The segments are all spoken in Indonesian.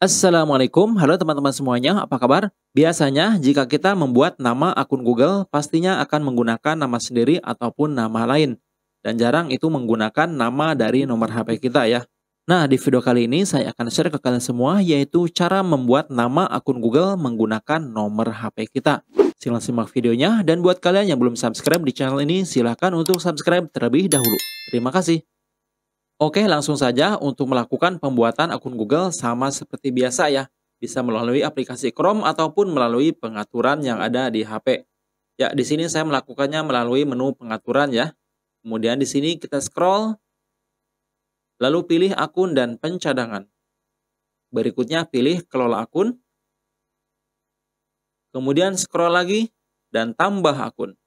Assalamualaikum, halo teman-teman semuanya, apa kabar? Biasanya jika kita membuat nama akun Google, pastinya akan menggunakan nama sendiri ataupun nama lain. Dan jarang itu menggunakan nama dari nomor HP kita ya. Nah, di video kali ini saya akan share ke kalian semua yaitu cara membuat nama akun Google menggunakan nomor HP kita. Silahkan simak videonya dan buat kalian yang belum subscribe di channel ini silahkan untuk subscribe terlebih dahulu. Terima kasih. Oke, langsung saja untuk melakukan pembuatan akun Google sama seperti biasa ya. Bisa melalui aplikasi Chrome ataupun melalui pengaturan yang ada di HP. Ya, di sini saya melakukannya melalui menu pengaturan ya. Kemudian di sini kita scroll, lalu pilih akun dan pencadangan. Berikutnya pilih kelola akun. Kemudian scroll lagi dan tambah akun.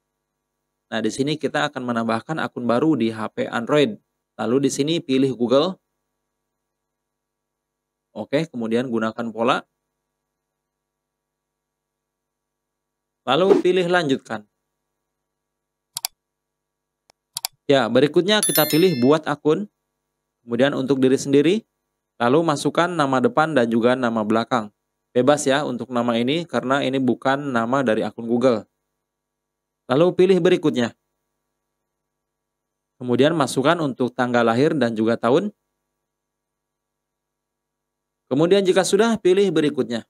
Nah, di sini kita akan menambahkan akun baru di HP Android. Lalu di sini pilih Google. Oke, kemudian gunakan pola. Lalu pilih lanjutkan. Ya, berikutnya kita pilih buat akun. Kemudian untuk diri sendiri, lalu masukkan nama depan dan juga nama belakang. Bebas ya untuk nama ini karena ini bukan nama dari akun Google. Lalu pilih berikutnya. Kemudian masukkan untuk tanggal lahir dan juga tahun. Kemudian jika sudah, pilih berikutnya.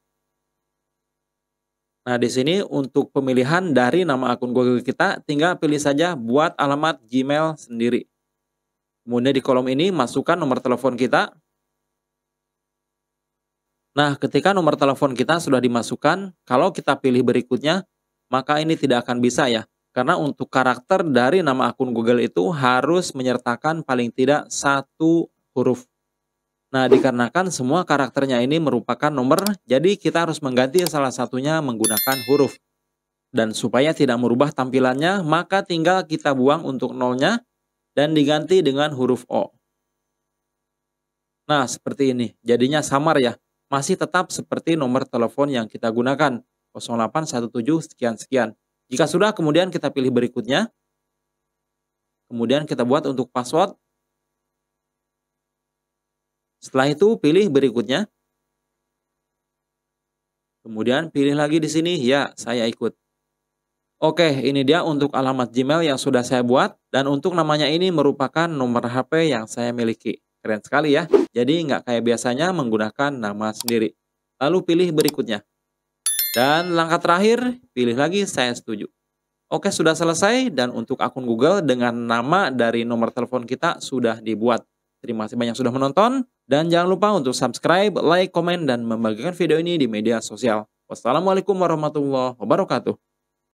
Nah, di sini untuk pemilihan dari nama akun Google kita, tinggal pilih saja buat alamat Gmail sendiri. Kemudian di kolom ini masukkan nomor telepon kita. Nah, ketika nomor telepon kita sudah dimasukkan, kalau kita pilih berikutnya, maka ini tidak akan bisa ya. Karena untuk karakter dari nama akun Google itu harus menyertakan paling tidak satu huruf. Nah, dikarenakan semua karakternya ini merupakan nomor, jadi kita harus mengganti salah satunya menggunakan huruf. Dan supaya tidak merubah tampilannya, maka tinggal kita buang untuk nolnya dan diganti dengan huruf O. Nah, seperti ini. Jadinya samar ya. Masih tetap seperti nomor telepon yang kita gunakan. 0817 sekian-sekian. Jika sudah, kemudian kita pilih berikutnya. Kemudian kita buat untuk password. Setelah itu pilih berikutnya. Kemudian pilih lagi di sini, ya saya ikut. Oke, ini dia untuk alamat Gmail yang sudah saya buat. Dan untuk namanya ini merupakan nomor HP yang saya miliki. Keren sekali ya. Jadi nggak kayak biasanya menggunakan nama sendiri. Lalu pilih berikutnya. Dan langkah terakhir, pilih lagi saya setuju. Oke, sudah selesai dan untuk akun Google dengan nama dari nomor telepon kita sudah dibuat. Terima kasih banyak sudah menonton dan jangan lupa untuk subscribe, like, komen, dan membagikan video ini di media sosial. Wassalamualaikum warahmatullahi wabarakatuh.